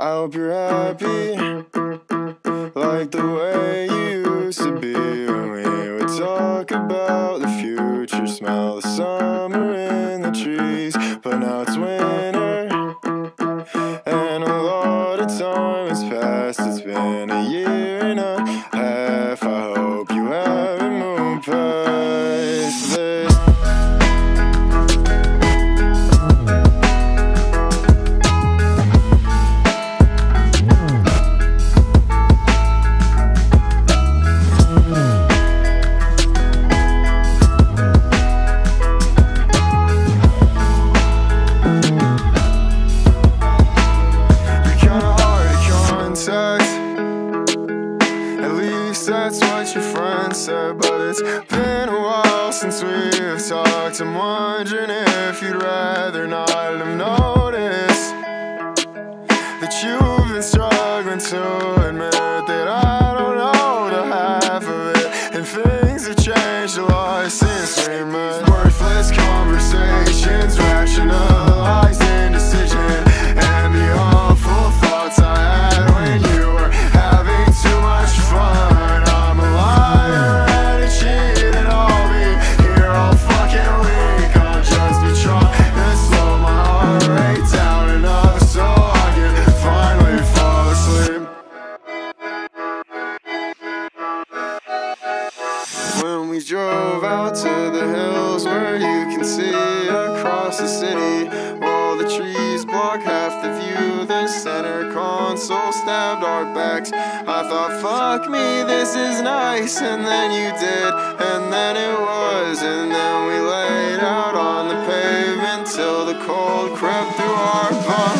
I hope you're happy, like the way you used to be when we would talk about the future. Smell the summer in the trees, but now it's winter, and a lot of time what your friend said. But it's been a while since we've talked. I'm wondering if you'd rather not have noticed that you've been struggling to admit that I don't know the half of it. And things have changed a lot since we drove out to the hills where you can see across the city, while the trees block half the view, the center console stabbed our backs. I thought, fuck me, this is nice, and then you did, and then it was, and then we laid out on the pavement till the cold crept through our bones.